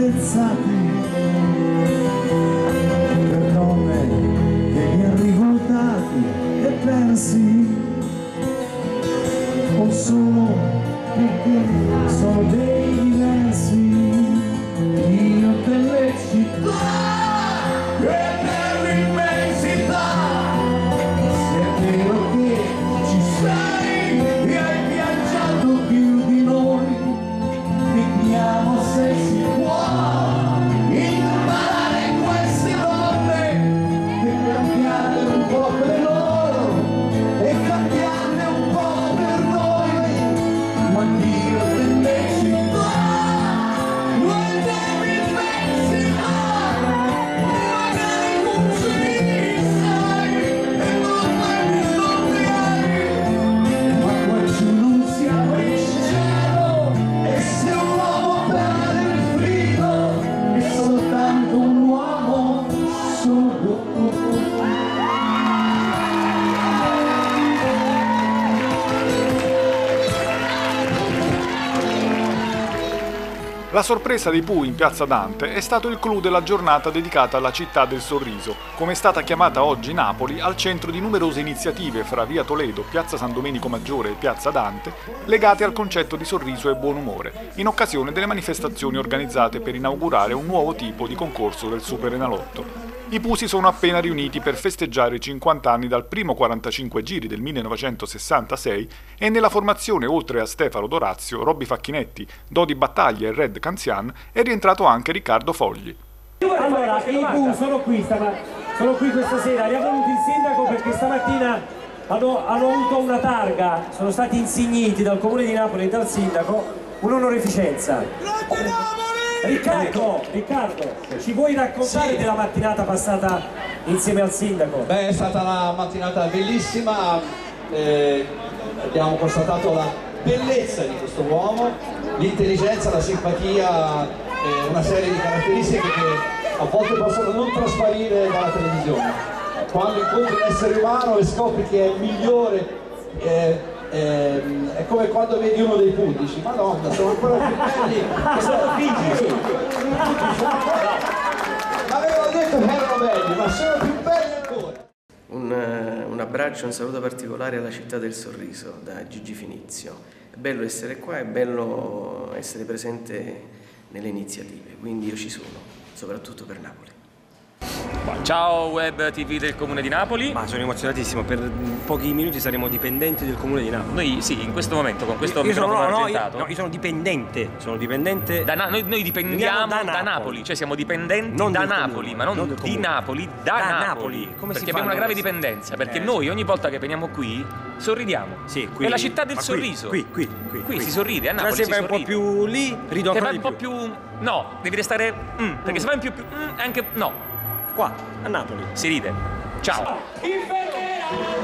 spezzati per nome vieni rivoltati e pensi o solo perché sono dei La sorpresa dei Pooh in piazza Dante è stato il clou della giornata dedicata alla città del sorriso, come è stata chiamata oggi Napoli, al centro di numerose iniziative fra via Toledo, piazza San Domenico Maggiore e piazza Dante, legate al concetto di sorriso e buon umore, in occasione delle manifestazioni organizzate per inaugurare un nuovo tipo di concorso del Super Enalotto. I Pooh si sono appena riuniti per festeggiare i 50 anni dal primo 45 giri del 1966 e nella formazione, oltre a Stefano Dorazio, Robby Facchinetti, Dodi Battaglia e Red Canzian, è rientrato anche Riccardo Fogli. Allora, i Pooh sono qui, sono qui questa sera, li ha voluti il sindaco perché stamattina hanno, hanno avuto una targa, sono stati insigniti dal comune di Napoli e dal sindaco un'onorificenza. Riccardo, Riccardo, ci vuoi raccontare della mattinata passata insieme al sindaco? Beh, è stata una mattinata bellissima, eh, abbiamo constatato la bellezza di questo uomo, l'intelligenza, la simpatia, eh, una serie di caratteristiche che a volte possono non trasparire dalla televisione. Quando incontri un essere umano e scopri che è migliore, eh, ehm, è come quando vedi uno dei punti, dici madonna, sono ancora più belli, sono figli. Avevano detto che erano belli, ma sono più belli ancora. Un, eh, un abbraccio, un saluto particolare alla città del sorriso da Gigi Finizio. È bello essere qua, è bello essere presente nelle iniziative, quindi io ci sono, soprattutto per Napoli. Ciao web TV del Comune di Napoli. Ma sono emozionatissimo, per pochi minuti saremo dipendenti del comune di Napoli. Noi sì, in questo momento con questo io sono, microfono no, no, io, argentato. no, io sono dipendente, sono dipendente da noi, noi dipendiamo da, da Napoli. Napoli. cioè siamo dipendenti Non da Napoli, comune, ma non, non di. Napoli, da, Da Napoli. Napoli. Come perché abbiamo una grave questo? dipendenza, perché Eh, noi ogni volta che veniamo qui sorridiamo. Sì, qui. È la città del Ma qui, sorriso. Qui, qui, qui. Qui si sorride, a Napoli se si vai un po' più lì, rido Se ancora vai di un po' più... No, devi restare... mm, perché se vai in più... più mm, anche... No, Qua, a Napoli, si ride. Ciao!